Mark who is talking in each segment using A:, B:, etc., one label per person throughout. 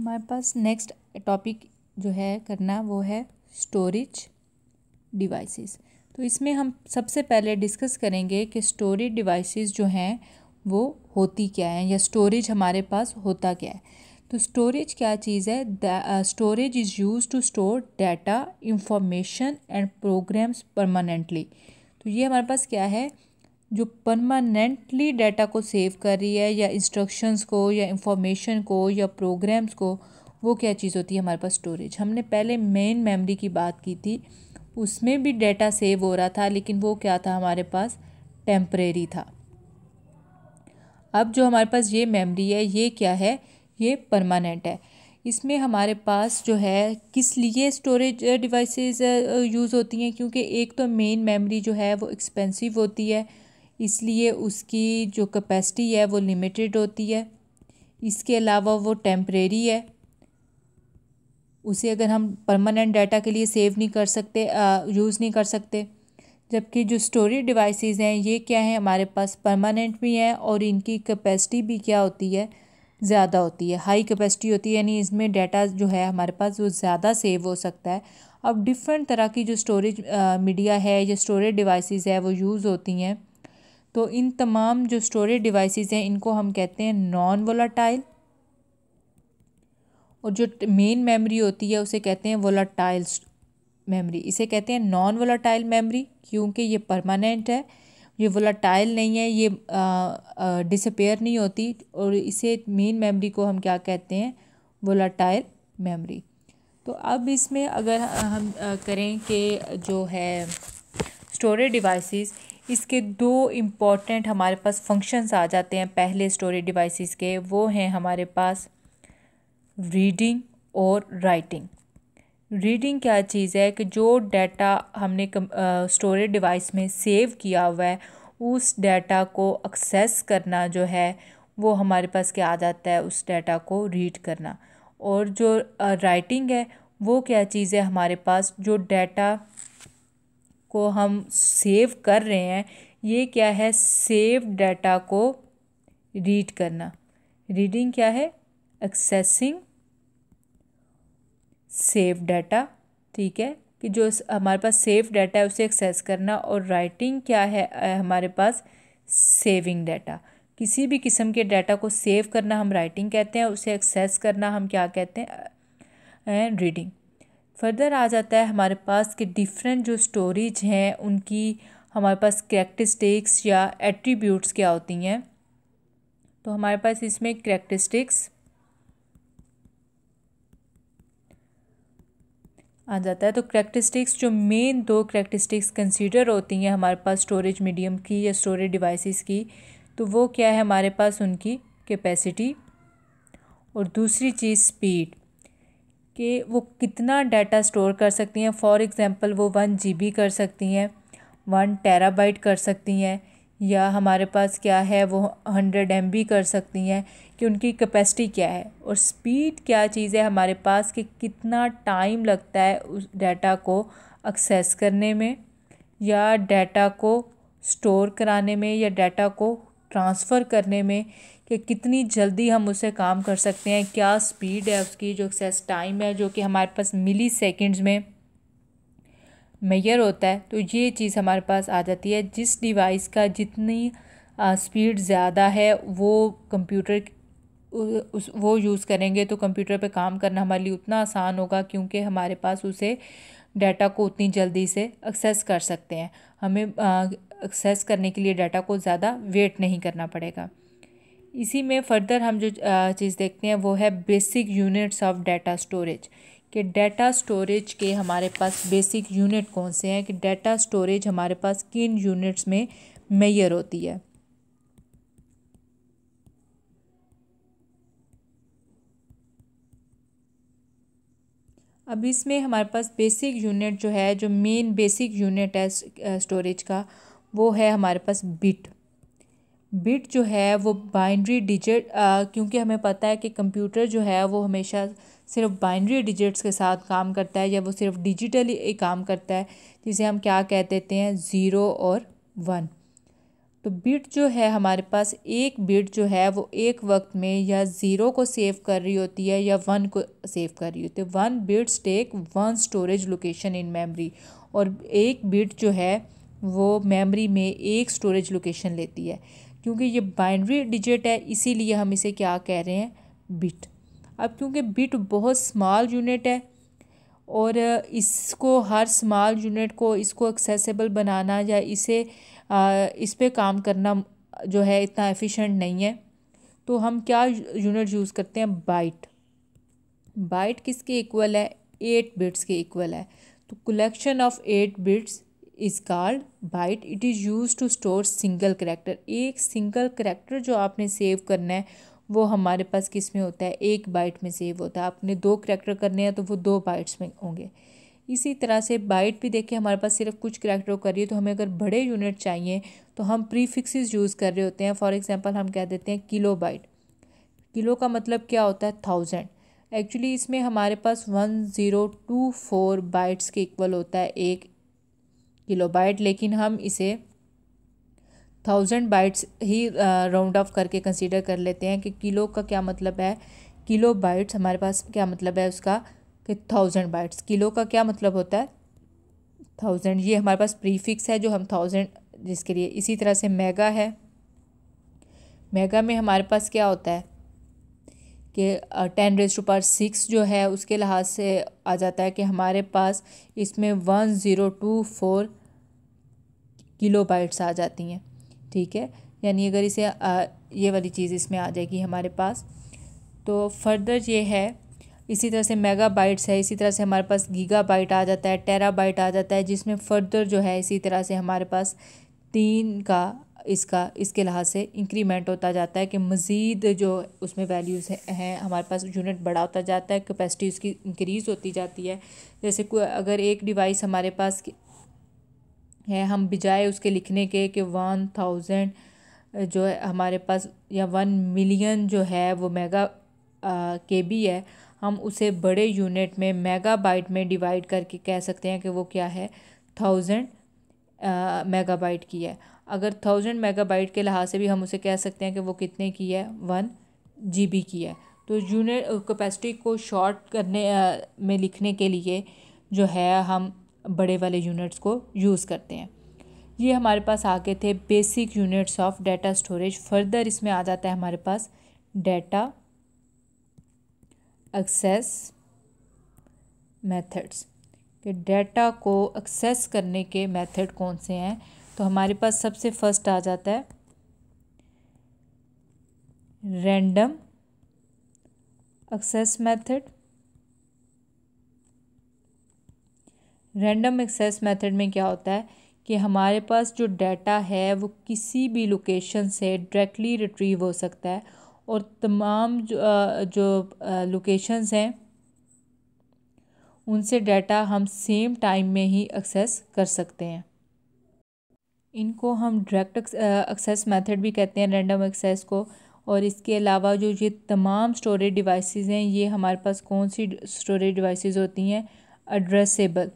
A: हमारे पास next topic जो है करना वो है स्टोरेज डिवाइसेस तो इसमें हम सबसे पहले डिस्कस करेंगे कि स्टोरेज डिवाइसेस जो हैं वो होती क्या है या स्टोरेज हमारे पास होता क्या है. तो स्टोरेज क्या चीज़ है? Storage is use to store data information and programs permanently तो ये हमारे पास क्या है? जो परमानेंटली डाटा को सेव कर रही है या इंस्ट्रक्शंस को या इंफॉर्मेशन को या प्रोग्राम्स को, वो क्या चीज़ होती है हमारे पास स्टोरेज हमने पहले मेन मेमोरी की बात की थी, उसमें भी डाटा सेव हो रहा था, लेकिन वो क्या था हमारे पास? टेम्परेरी था। अब जो हमारे पास ये मेमोरी है, ये क्या है? ये परमानेंट है। इसमें हमारे पास जो है, किस लिए स्टोरेज डिवाइसेस यूज़ होती हैं? क्योंकि एक तो मेन मेमोरी जो है, वो एक्सपेंसिव होती है इसलिए उसकी जो कैपेसिटी है वो लिमिटेड होती है। इसके अलावा वो टेम्परेरी है। उसे अगर हम परमानेंट डाटा के लिए सेव नहीं कर सकते यूज़ नहीं कर सकते, जबकि जो स्टोरेज डिवाइसेस हैं, ये क्या हैं? हमारे पास परमानेंट भी हैं और इनकी कैपेसिटी भी क्या होती है? ज़्यादा होती है। हाई कैपेसिटी होती है, यानी इसमें डाटा जो है हमारे पास वो ज़्यादा सेव हो सकता है। अब डिफरेंट तरह की जो स्टोरेज मीडिया है या स्टोरेज डिवाइसेस है, वो यूज़ होती हैं। तो इन तमाम जो स्टोरेज डिवाइसेस हैं, इनको हम कहते हैं नॉन वोलाटाइल और जो मेन मेमोरी होती है, उसे कहते हैं वोलाटाइल मेमोरी इसे कहते हैं नॉन वोलाटाइल मेमोरी क्योंकि ये परमानेंट है, ये वोलाटाइल नहीं है, ये डिसपेयर नहीं होती। और इसे मेन मेमोरी को हम क्या कहते हैं? वोलाटाइल मेमोरी तो अब इसमें अगर हम करें कि जो है स्टोरेज डिवाइसेस इसके दो इंपॉर्टेंट हमारे पास फ़ंक्शंस आ जाते हैं पहले स्टोरेज डिवाइसेस के, वो हैं हमारे पास रीडिंग और राइटिंग रीडिंग क्या चीज़ है कि जो डाटा हमने स्टोरेज डिवाइस में सेव किया हुआ है, उस डाटा को एक्सेस करना जो है, वो हमारे पास क्या आ जाता है? उस डाटा को रीड करना। और जो राइटिंग है, वो क्या चीज़ है हमारे पास? जो डाटा को हम सेव कर रहे हैं, ये क्या है? सेव डाटा को रीड करना। रीडिंग क्या है? एक्सेसिंग सेव डाटा ठीक है? कि जो हमारे पास सेव डाटा है, उसे एक्सेस करना। और राइटिंग क्या है? हमारे पास सेविंग डाटा किसी भी किस्म के डाटा को सेव करना हम राइटिंग कहते हैं, उसे एक्सेस करना हम क्या कहते हैं? रीडिंग फर्दर आ जाता है हमारे पास कि डिफरेंट जो स्टोरेज हैं, उनकी हमारे पास करेक्टरिस्टिक्स या एट्रीब्यूट्स क्या होती हैं। तो हमारे पास इसमें करेक्टरिस्टिक्स आ जाता है। तो करेक्टरिस्टिक्स जो मेन दो करेक्टरिस्टिक्स कंसीडर होती हैं हमारे पास स्टोरेज मीडियम की या स्टोरेज डिवाइसेस की तो वो क्या है हमारे पास उनकी कैपेसिटी और दूसरी चीज़ स्पीड कि वो कितना डाटा स्टोर कर सकती हैं। फॉर एग्ज़ाम्पल वो वन जीबी कर सकती हैं वन टेराबाइट कर सकती हैं, या हमारे पास क्या है, वो हंड्रेड एमबी कर सकती हैं कि उनकी कैपेसिटी क्या है। और स्पीड क्या चीज़ है हमारे पास कि कितना टाइम लगता है उस डाटा को एक्सेस करने में, या डाटा को स्टोर कराने में, या डाटा को ट्रांसफ़र करने में कि कितनी जल्दी हम उसे काम कर सकते हैं, क्या स्पीड है उसकी, जो एक्सेस टाइम है, जो कि हमारे पास मिली सेकेंड्स में मैयर होता है तो ये चीज़ हमारे पास आ जाती है। जिस डिवाइस का जितनी स्पीड ज़्यादा है, वो कंप्यूटर उस, वो यूज़ करेंगे तो कंप्यूटर पे काम करना हमारे लिए उतना आसान होगा, क्योंकि हमारे पास उसे डाटा को उतनी जल्दी से एक्सेस कर सकते हैं। हमें एक्सेस करने के लिए डाटा को ज़्यादा वेट नहीं करना पड़ेगा। इसी में फर्दर हम जो चीज़ देखते हैं वो है basic units of data storage कि डाटा स्टोरेज के हमारे पास बेसिक यूनिट कौन से हैं? कि डाटा स्टोरेज हमारे पास किन यूनिट्स में मैयर होती है? अब इसमें हमारे पास बेसिक यूनिट जो है, जो मेन बेसिक यूनिट है स्टोरेज का, वो है हमारे पास बिट बिट जो है, वो बाइनरी डिजिट क्योंकि हमें पता है कि कंप्यूटर जो है, वो हमेशा सिर्फ़ बाइनरी डिजिट्स के साथ काम करता है, या वो सिर्फ़ डिजिटली काम करता है, जिसे हम क्या कह देते हैं ज़ीरो और वन तो बिट जो है हमारे पास, एक बिट जो है वो एक वक्त में या ज़ीरो को सेव कर रही होती है या वन को सेव कर रही होती है। One bits take one storage location in memory और एक बिट जो है वो मेमोरी में एक स्टोरेज लोकेशन लेती है। क्योंकि ये बाइनरी डिजिट है, इसीलिए हम इसे क्या कह रहे हैं? बिट अब क्योंकि बिट बहुत स्मॉल यूनिट है और इसको, हर स्मॉल यूनिट को इसको एक्सेसिबल बनाना या इसे इस पर काम करना जो है इतना एफिशिएंट नहीं है। तो हम क्या यूनिट यूज़ करते हैं? बाइट बाइट किसके इक्वल है? एट बिट्स के इक्वल है। तो collection of eight bits is called byte it is use to store single character एक सिंगल करेक्टर जो आपने सेव करना है वो हमारे पास किसमें होता है? एक बाइट में सेव होता है। आपने दो करेक्टर करने हैं तो वो दो बाइट्स में होंगे। इसी तरह से बाइट भी देखें हमारे पास सिर्फ़ कुछ करेक्टर कर रही है तो हमें अगर बड़े यूनिट चाहिए तो हम प्री फिक्सिस यूज़ कर रहे होते हैं। फॉर एग्ज़ाम्पल हम कह देते हैं किलो बाइट किलो का मतलब क्या होता है? थाउज़ेंड एक्चुअली इसमें हमारे पास one zero two four bytes के इक्वल होता है एक किलो बाइट लेकिन हम इसे थाउज़ेंड बाइट्स ही राउंड ऑफ़ करके कंसीडर कर लेते हैं कि किलो का क्या मतलब है। किलो बाइट्स हमारे पास क्या मतलब है उसका? कि थाउज़ेंड बाइट्स किलो का क्या मतलब होता है? थाउज़ेंड ये हमारे पास प्रीफिक्स है जो हम थाउज़ेंड जिसके लिए। इसी तरह से मेगा है। मेगा में हमारे पास क्या होता है? कि ten raise to power six जो है, उसके लिहाज से आ जाता है कि हमारे पास इसमें one zero two four kilo bytes आ जाती हैं। ठीक है? यानी अगर इसे आ, ये वाली चीज़ इसमें आ जाएगी हमारे पास। तो फर्दर ये है इसी तरह से मेगा बाइट्स है इसी तरह से हमारे पास गीगा बाइट आ जाता है टेरा बाइट आ जाता है जिसमें फर्दर जो है इसी तरह से हमारे पास तीन का इसका इसके लिहाज से इंक्रीमेंट होता जाता है कि मज़ीद जो उसमें वैल्यूज़ हैं हमारे पास यूनिट बड़ा होता जाता है कैपेसिटी उसकी इंक्रीज़ होती जाती है। जैसे अगर एक डिवाइस हमारे पास है हम बजाय उसके लिखने के कि वन थाउज़ेंड जो है हमारे पास या वन मिलियन जो है वो मेगा के बी है हम उसे बड़े यूनिट में मेगाबाइट में डिवाइड करके कह सकते हैं कि वो क्या है? थाउज़ेंड मेगाबाइट की है। अगर थाउज़ेंड मेगाबाइट के लिहाज से भी हम उसे कह सकते हैं कि वो कितने की है? वन जीबी की है। तो यूनिट कैपेसिटी को शॉर्ट करने आ, में लिखने के लिए जो है हम बड़े वाले यूनिट्स को यूज़ करते हैं। ये हमारे पास आगे थे basic units of data storage further इसमें आ जाता है हमारे पास डाटा एक्सेस मेथड्स कि डेटा को एक्सेस करने के मेथड कौन से हैं? तो हमारे पास सबसे फ़र्स्ट आ जाता है random access method random access method में क्या होता है कि हमारे पास जो डाटा है, वो किसी भी लोकेशन से डायरेक्टली रिट्रीव हो सकता है और तमाम जो जो लोकेशंस हैं, उनसे डाटा हम सेम टाइम में ही एक्सेस कर सकते हैं। इनको हम डायरेक्ट एक्सेस मेथड भी कहते हैं रैंडम एक्सेस को। और इसके अलावा जो, ये तमाम स्टोरेज डिवाइसेस हैं, ये हमारे पास कौन सी स्टोरेज डिवाइसेस होती हैं? एड्रेसेबल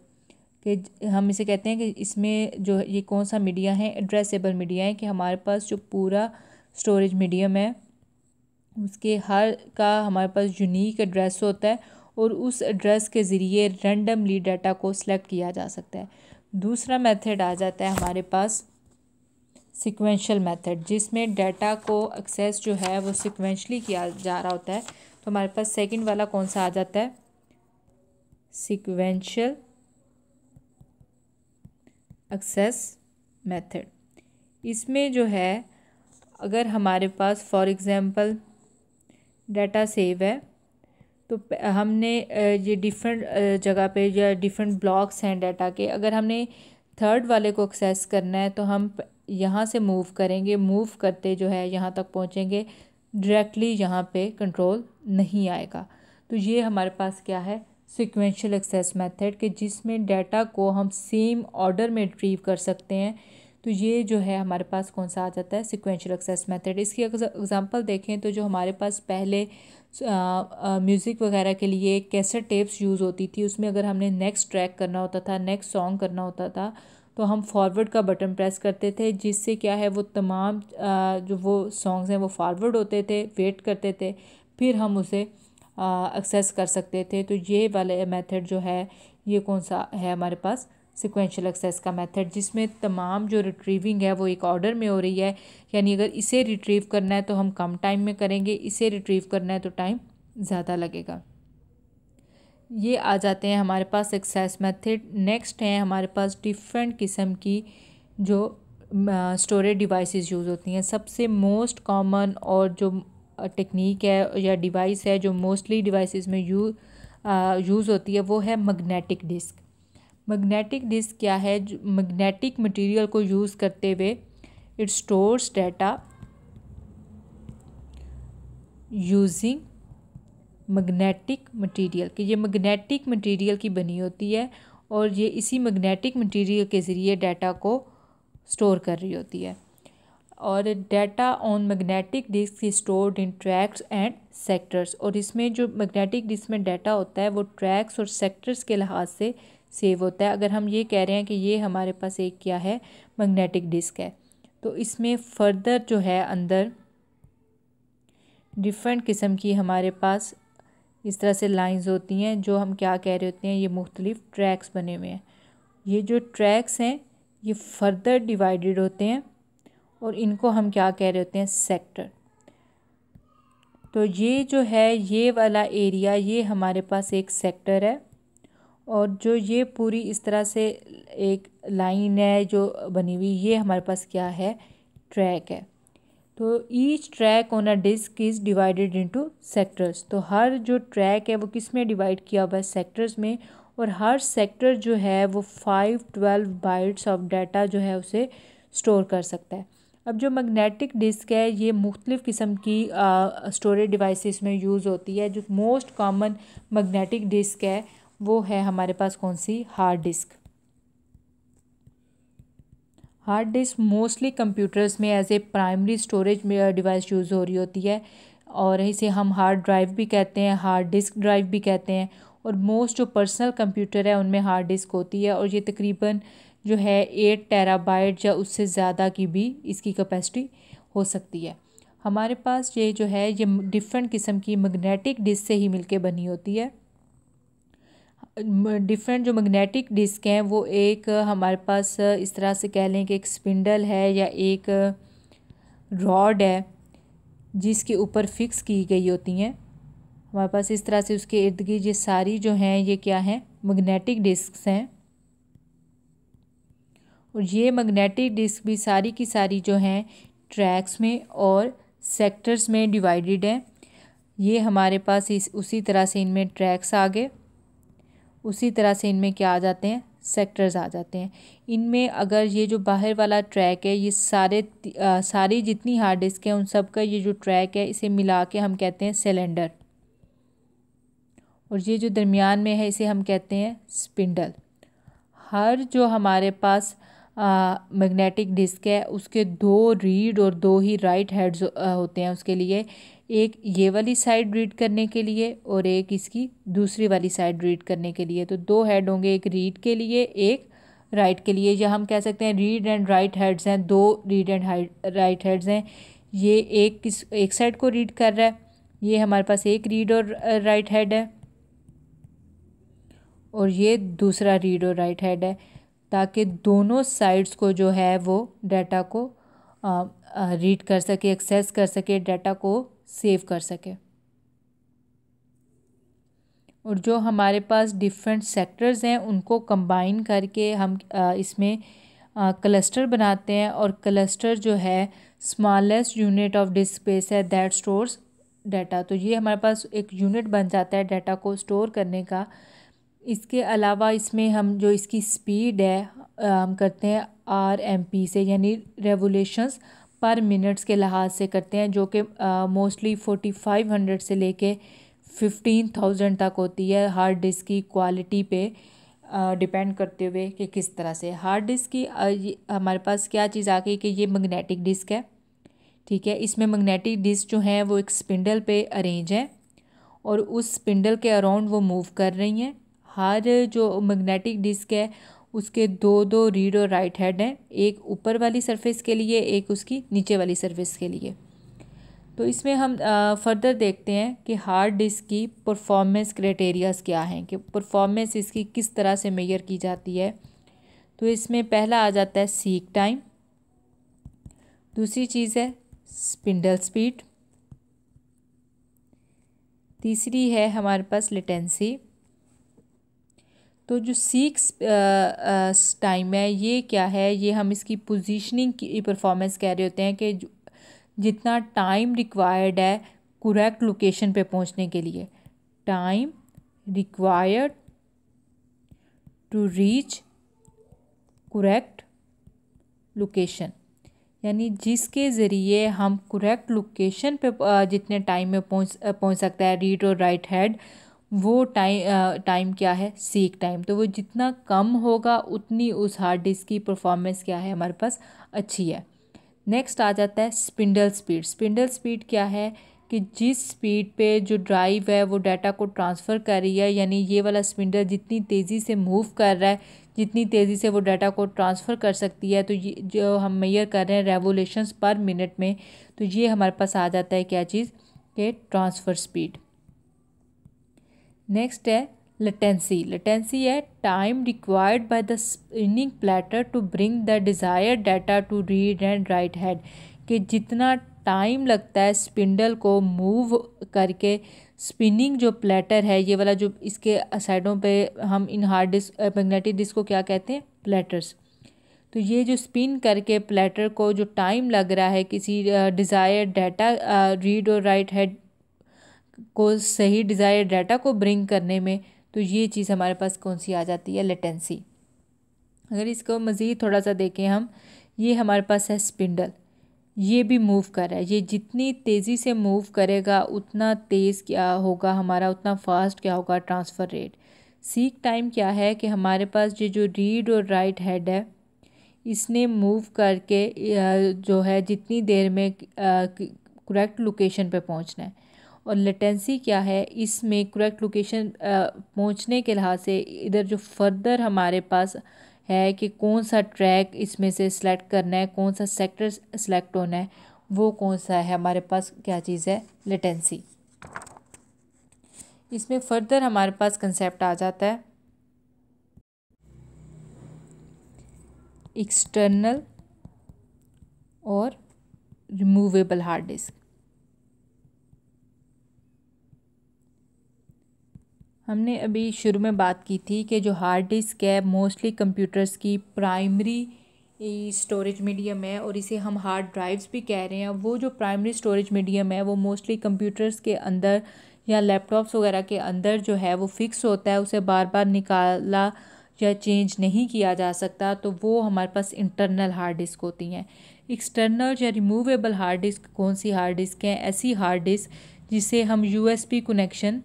A: कि हम इसे कहते हैं कि इसमें जो ये कौन सा मीडिया है? एड्रेसेबल मीडिया है कि हमारे पास जो पूरा स्टोरेज मीडियम है, उसके हर का हमारे पास यूनिक एड्रेस होता है और उस एड्रेस के ज़रिए रैंडमली डाटा को सिलेक्ट किया जा सकता है। दूसरा मेथड आ जाता है हमारे पास सिक्वेंशियल मेथड जिसमें डाटा को एक्सेस जो है, वो सिक्वेंशली किया जा रहा होता है। तो हमारे पास सेकंड वाला कौन सा आ जाता है? सिक्वेंशियल एक्सेस मेथड इसमें जो है, अगर हमारे पास फॉर एग्ज़ाम्पल डाटा सेव है तो हमने ये डिफरेंट जगह पे या डिफरेंट ब्लॉक्स हैं डाटा के। अगर हमने थर्ड वाले को एक्सेस करना है तो हम यहाँ से मूव करेंगे। मूव करते जो है, यहाँ तक पहुँचेंगे। डायरेक्टली यहाँ पे कंट्रोल नहीं आएगा। तो ये हमारे पास क्या है? सिक्वेंशियल एक्सेस मेथड कि जिसमें डाटा को हम सेम ऑर्डर में रिट्रीव कर सकते हैं। तो ये जो है हमारे पास कौन सा आ जाता है? सिक्वेंशियल एक्सेस मेथड इसकी एग्जांपल देखें तो जो हमारे पास पहले म्यूज़िक वगैरह के लिए कैसेट टेप्स यूज़ होती थी, उसमें अगर हमने नेक्स्ट ट्रैक करना होता था नेक्स्ट सॉन्ग करना होता था तो हम फॉरवर्ड का बटन प्रेस करते थे, जिससे क्या है, वो तमाम जो वो सॉन्ग्स हैं वो फॉरवर्ड होते थे वेट करते थे, फिर हम उसे एक्सेस कर सकते थे। तो ये वाला मेथड जो है, ये कौन सा है हमारे पास? सिक्वेंशियल एक्सेस का मेथड जिसमें तमाम जो रिट्रीविंग है, वो एक ऑर्डर में हो रही है। यानी अगर इसे रिट्रीव करना है तो हम कम टाइम में करेंगे। इसे रिट्रीव करना है तो टाइम ज़्यादा लगेगा। ये आ जाते हैं हमारे पास एक्सेस मेथड नेक्स्ट हैं हमारे पास डिफरेंट किस्म की जो स्टोरेज डिवाइसेस यूज़ होती हैं। सबसे मोस्ट कॉमन और जो टेक्निक है या डिवाइस है जो मोस्टली डिवाइसेस में यू यूज़ होती है, वो है मैग्नेटिक डिस्क मैग्नेटिक डिस्क क्या है? मैग्नेटिक मटेरियल को यूज़ करते हुए it stores data using magnetic material कि ये मैग्नेटिक मटेरियल की बनी होती है और ये इसी मैग्नेटिक मटेरियल के ज़रिए डाटा को स्टोर कर रही होती है। और data on magnetic disk stored in tracks and sectors और इसमें जो मैग्नेटिक डिस्क में डाटा होता है, वो ट्रैक्स और सेक्टर्स के लिहाज से सेव होता है। अगर हम ये कह रहे हैं कि ये हमारे पास एक क्या है? मैग्नेटिक डिस्क है। तो इसमें फर्दर जो है अंदर डिफरेंट किस्म की हमारे पास इस तरह से लाइंस होती हैं, जो हम क्या कह रहे होते हैं, ये मुख्तलिफ़ ट्रैक्स बने हुए हैं। ये जो ट्रैक्स हैं, ये फर्दर डिवाइडेड होते हैं। और इनको हम क्या कह रहे होते हैं? सेक्टर तो ये जो है, ये वाला एरिया ये हमारे पास एक सेक्टर है और जो ये पूरी इस तरह से एक लाइन है जो बनी हुई, ये हमारे पास क्या है? ट्रैक है. तो each track on a disk is divided into sectors तो हर जो ट्रैक है, वो किसमें डिवाइड किया हुआ है? सेक्टर्स में और हर सेक्टर जो है, वो five twelve bytes of data जो है, उसे स्टोर कर सकता है। अब जो मैग्नेटिक डिस्क है, ये मुख्तलिफ़ किस्म की स्टोरेज डिवाइसेस में यूज़ होती है। जो मोस्ट कॉमन मैग्नेटिक डिस्क है, वो है हमारे पास कौन सी? Hard disk hard disk mostly computers में as a primary storage device use हो रही होती है। और इसे हम हार्ड ड्राइव भी कहते हैं हार्ड डिस्क ड्राइव भी कहते हैं। और मोस्ट जो पर्सनल कंप्यूटर है, उनमें हार्ड डिस्क होती है। और ये तकरीबन जो है एट टेराबाइट या उससे ज़्यादा की भी इसकी कैपेसिटी हो सकती है। हमारे पास ये जो है, ये डिफरेंट किस्म की मैग्नेटिक डिस्क से ही मिलके बनी होती है। डिफरेंट जो मैग्नेटिक डिस्क हैं, वो एक हमारे पास इस तरह से कह लें कि एक स्पिंडल है या एक रॉड है, जिसके ऊपर फिक्स की गई होती हैं। हमारे पास इस तरह से उसके इर्द गिर्द ये सारी जो हैं, ये क्या हैं? मैग्नेटिक डिस्क हैं। और ये मैग्नेटिक डिस्क भी सारी की सारी जो हैं ट्रैक्स में और सेक्टर्स में डिवाइडेड हैं। ये हमारे पास इस उसी तरह से इनमें ट्रैक्स आ गए। उसी तरह से इनमें क्या आ जाते हैं? सेक्टर्स आ जाते हैं। इनमें अगर ये जो बाहर वाला ट्रैक है ये सारे आ, सारी जितनी हार्ड डिस्क हैं उन सब का ये जो ट्रैक है इसे मिला के हम कहते हैं सिलेंडर और ये जो दरमियान में है इसे हम कहते हैं स्पिंडल हर जो हमारे पास मैग्नेटिक डिस्क है, उसके दो रीड और दो ही राइट हेड्स होते हैं उसके लिए। एक ये वाली साइड रीड करने के लिए और एक इसकी दूसरी वाली साइड रीड करने के लिए। तो दो हेड होंगे, एक रीड के लिए, एक राइट के लिए। या हम कह सकते हैं रीड एंड राइट हेड्स हैं, दो रीड एंड राइट हेड्स हैं। ये एक किस, एक साइड को रीड कर रहा है। ये हमारे पास एक रीड और राइट हेड है। और ये दूसरा रीड और राइट हेड है। ताकि दोनों साइड्स को जो है वो डाटा को रीड कर सके एक्सेस कर सके डाटा को सेव कर सके। और जो हमारे पास डिफरेंट सेक्टर्स हैं, उनको कंबाइन करके हम इसमें क्लस्टर बनाते हैं और क्लस्टर जो है smallest unit of disk space है दैट स्टोर्स डाटा तो ये हमारे पास एक यूनिट बन जाता है डाटा को स्टोर करने का। इसके अलावा इसमें हम जो इसकी स्पीड है, हम करते हैं आर एम पी से, यानी रेवोल्यूशंस पर मिनट्स के लिहाज से करते हैं, जो कि मोस्टली फोर्टी फाइव हंड्रेड से लेके फिफ्टीन थाउज़ेंड तक होती है हार्ड डिस्क की क्वालिटी पे डिपेंड करते हुए कि किस तरह से। हार्ड डिस्क की हमारे पास क्या चीज़ आ गई कि ये मैग्नेटिक डिस्क है, ठीक है? इसमें मैग्नेटिक डिस्क जो हैं वो एक स्पिंडल पे अरेंज है और उस स्पिंडल के अराउंड वो मूव कर रही हैं। हर जो मैग्नेटिक डिस्क है, उसके दो दो रीड और राइट हेड हैं। एक ऊपर वाली सरफेस के लिए, एक उसकी नीचे वाली सरफेस के लिए। तो इसमें हम फर्दर देखते हैं कि हार्ड डिस्क की परफॉर्मेंस क्राइटेरियाज क्या हैं, कि परफॉर्मेंस इसकी किस तरह से मेयर की जाती है। तो इसमें पहला आ जाता है सीक टाइम दूसरी चीज़ है स्पिंडल स्पीड तीसरी है हमारे पास लेटेंसी तो जो सीक्स टाइम है, ये क्या है? ये हम इसकी पोजीशनिंग की परफॉर्मेंस कह रहे होते हैं कि जितना टाइम रिक्वायर्ड है करेक्ट लोकेशन पे पहुँचने के लिए। Time required to reach correct location यानी जिसके ज़रिए हम करेक्ट लोकेशन पे जितने टाइम में पहुँच पहुँच सकता है रीड और राइट हेड वो टाइम टाइम क्या है? सीक टाइम तो वो जितना कम होगा, उतनी उस हार्ड डिस्क की परफॉर्मेंस क्या है हमारे पास? अच्छी है। नेक्स्ट आ जाता है स्पिंडल स्पीड स्पिंडल स्पीड क्या है? कि जिस स्पीड पे जो ड्राइव है, वो डाटा को ट्रांसफ़र कर रही है, यानी ये वाला स्पिंडल जितनी तेज़ी से मूव कर रहा है, जितनी तेज़ी से वो डाटा को ट्रांसफ़र कर सकती है तो ये जो हम मेयर कर रहे हैं रेवोल्यूशंस पर मिनट में तो ये हमारे पास आ जाता है क्या चीज़? के ट्रांसफ़र स्पीड नेक्स्ट है लेटेंसी लेटेंसी है time required by the spinning platter to bring the desire data to read and write head कि जितना टाइम लगता है स्पिंडल को मूव करके स्पिनिंग जो प्लेटर है, ये वाला जो इसके साइडों पे हम इन हार्ड डिस्क मैग्नेटिक डिस्क को क्या कहते हैं? प्लेटर्स तो ये जो स्पिन करके प्लेटर को जो टाइम लग रहा है, किसी डिज़ायर डाटा रीड और राइट हेड को सही डिज़ायर डाटा को ब्रिंग करने में तो ये चीज़ हमारे पास कौन सी आ जाती है? लेटेंसी। अगर इसको मज़ीद थोड़ा सा देखें हम, ये हमारे पास है स्पिंडल। ये भी मूव कर रहा है। ये जितनी तेज़ी से मूव करेगा, उतना तेज़ क्या होगा हमारा, उतना फास्ट क्या होगा ट्रांसफ़र रेट। सीक टाइम क्या है कि हमारे पास ये जो रीड और राइट हेड है, इसने मूव करके जो है जितनी देर में करेक्ट लोकेशन पे पहुँचना है। और लेटेंसी क्या है, इसमें करेक्ट लोकेशन पहुँचने के लिहाज से इधर जो फर्दर हमारे पास है कि कौन सा ट्रैक इसमें से सिलेक्ट करना है, कौन सा सेक्टर सेलेक्ट होना है, वो कौन सा है, हमारे पास क्या चीज़ है लेटेंसी इसमें फर्दर हमारे पास कंसेप्ट आ जाता है. एक्सटर्नल और रिमूवेबल हार्ड डिस्क हमने अभी शुरू में बात की थी कि जो हार्ड डिस्क है मोस्टली कंप्यूटर्स की प्राइमरी स्टोरेज मीडियम है और इसे हम हार्ड ड्राइव्स भी कह रहे हैं। वो जो प्राइमरी स्टोरेज मीडियम है, वो मोस्टली कंप्यूटर्स के अंदर या लैपटॉप्स वगैरह के अंदर जो है, वो फिक्स होता है, उसे बार बार निकाला या चेंज नहीं किया जा सकता तो वो हमारे पास इंटरनल हार्ड डिस्क होती हैं। एक्सटर्नल या रिमूवेबल हार्ड डिस्क कौन सी हार्ड डिस्क हैं? ऐसी हार्ड डिस्क जिसे हम यूएसबी कनेक्शन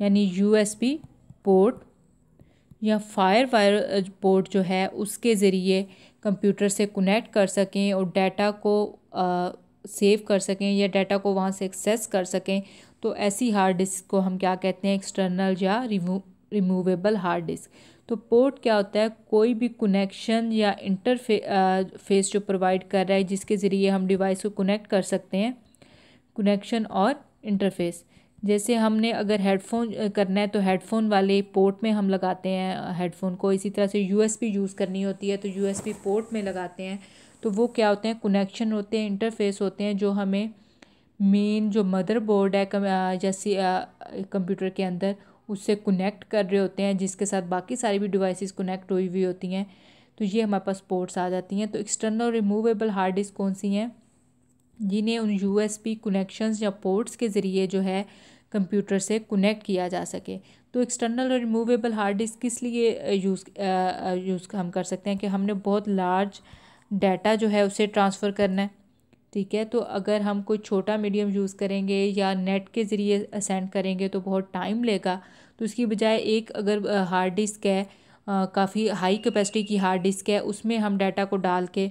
A: यानी यूएसबी पोर्ट या फायर वायर पोर्ट जो है उसके ज़रिए कंप्यूटर से कनेक्ट कर सकें और डाटा को आ, सेव कर सकें या डाटा को वहाँ से एक्सेस कर सकें। तो ऐसी हार्ड डिस्क को हम क्या कहते हैं? एक्सटर्नल या रिमूव रिमूवेबल हार्ड डिस्क तो पोर्ट क्या होता है? कोई भी कनेक्शन या इंटरफे फेस जो प्रोवाइड कर रहा है जिसके ज़रिए हम डिवाइस को कनेक्ट कर सकते हैं। कनेक्शन और इंटरफेस जैसे हमने अगर हेडफोन करना है तो हेडफोन वाले पोर्ट में हम लगाते हैं हेडफोन को। इसी तरह से यूएसबी यूज़ करनी होती है तो यूएसबी पोर्ट में लगाते हैं। तो वो क्या होते हैं? कनेक्शन होते हैं इंटरफेस होते हैं जो हमें मेन जो मदर बोर्ड है जैसे कंप्यूटर के अंदर उससे कनेक्ट कर रहे होते हैं, जिसके साथ बाकी सारी भी डिवाइसेस कनेक्ट हुई हुई होती हैं। तो ये हमारे पास पोर्ट्स आ जाती हैं। तो एक्सटर्नल रिमूवेबल हार्ड डिस्क कौन सी हैं? जिन्हें उन यू एस पी कनेक्शंस या पोर्ट्स के ज़रिए जो है कंप्यूटर से कनेक्ट किया जा सके। तो एक्सटर्नल और रिमूवेबल हार्ड डिस्क किस लिए यूज़ यूज़ हम कर सकते हैं कि हमने बहुत लार्ज डाटा जो है उसे ट्रांसफ़र करना है। ठीक है? तो अगर हम कोई छोटा मीडियम यूज़ करेंगे या नेट के ज़रिए सेंड करेंगे तो बहुत टाइम लेगा। तो इसकी बजाय एक अगर हार्ड डिस्क है काफ़ी हाई कैपेसिटी की हार्ड डिस्क है, उसमें हम डाटा को डाल के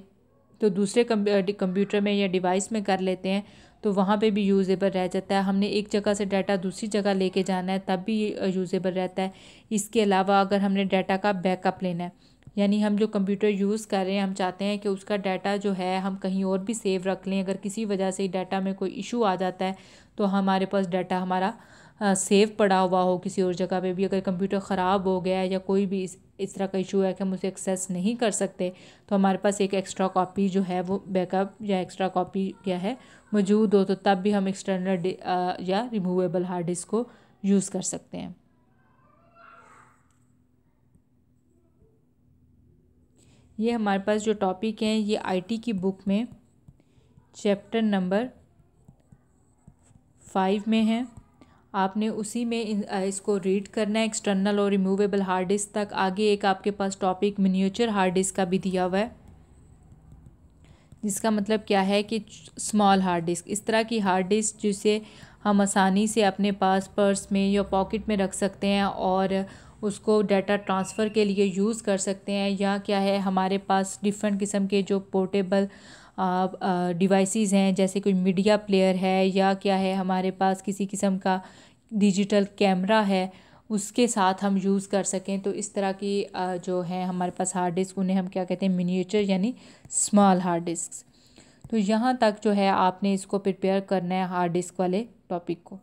A: तो दूसरे कंप्यूटर में या डिवाइस में कर लेते हैं तो वहाँ पे भी यूज़ेबल रह जाता है। हमने एक जगह से डाटा दूसरी जगह लेके जाना है, तब भी यूज़ेबल रहता है। इसके अलावा अगर हमने डाटा का बैकअप लेना है, यानी हम जो कंप्यूटर यूज़ कर रहे हैं, हम चाहते हैं कि उसका डाटा जो है, हम कहीं और भी सेव रख लें। अगर किसी वजह से डाटा में कोई इशू आ जाता है तो हमारे पास डाटा हमारा सेव पड़ा हुआ हो किसी और जगह पे भी, अगर कंप्यूटर ख़राब हो गया है या कोई भी इस इस तरह का इशू है कि हम उसे एक्सेस नहीं कर सकते तो हमारे पास एक एक्स्ट्रा कॉपी जो है वो बैकअप या एक्स्ट्रा कॉपी क्या है, मौजूद हो तो तब भी हम एक्सटर्नल या रिमूवेबल हार्ड डिस्क को यूज़ कर सकते हैं। ये हमारे पास जो टॉपिक हैं, ये आईटी की बुक में चैप्टर नंबर फाइव में है। आपने उसी में इसको रीड करना है एक्सटर्नल और रिमूवेबल हार्ड डिस्क तक। आगे एक आपके पास टॉपिक मिनिएचर हार्ड डिस्क का भी दिया हुआ है, जिसका मतलब क्या है कि स्मॉल हार्ड डिस्क इस तरह की हार्ड डिस्क जिसे हम आसानी से अपने पास पर्स में या पॉकेट में रख सकते हैं और उसको डाटा ट्रांसफ़र के लिए यूज़ कर सकते हैं, या क्या है, हमारे पास डिफरेंट किस्म के जो पोर्टेबल डिवाइसेस हैं, जैसे कोई मीडिया प्लेयर है या क्या है, हमारे पास किसी किस्म का डिजिटल कैमरा है, उसके साथ हम यूज़ कर सकें। तो इस तरह की जो है हमारे पास हार्ड डिस्क उन्हें हम क्या कहते हैं मिनिएचर यानी स्मॉल हार्ड डिस्क तो यहाँ तक जो है आपने इसको प्रिपेयर करना है हार्ड डिस्क वाले टॉपिक को।